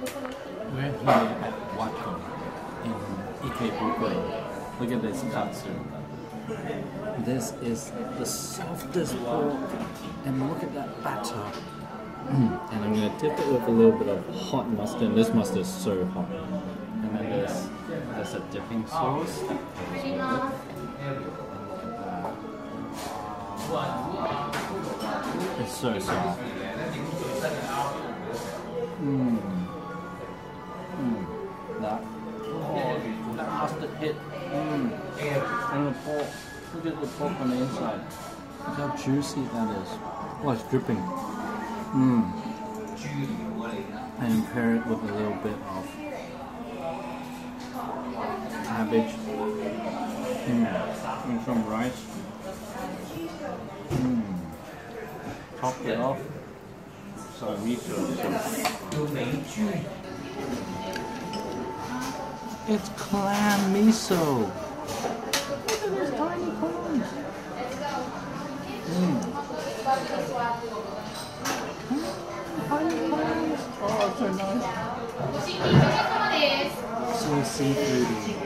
We're here at Wako in Ikebukuro. Look at this katsu. This is the softest pork, and look at that batter. Mm. and I'm gonna dip it with a little bit of hot mustard. This mustard is so hot. And then there's there's a dipping sauce. that goes with it. And look at that. It's so soft. Hit. Mmm. And the pork. Look at the pork on the inside. Look how juicy that is. Oh, it's dripping. Mmm. And pair it with a little bit of cabbage. Mmm. And some rice. Mmm. Top it off. So miso soup. It's clam miso. Look at those tiny clams. Mm. Tiny clams. Oh, so nice. So seafoody.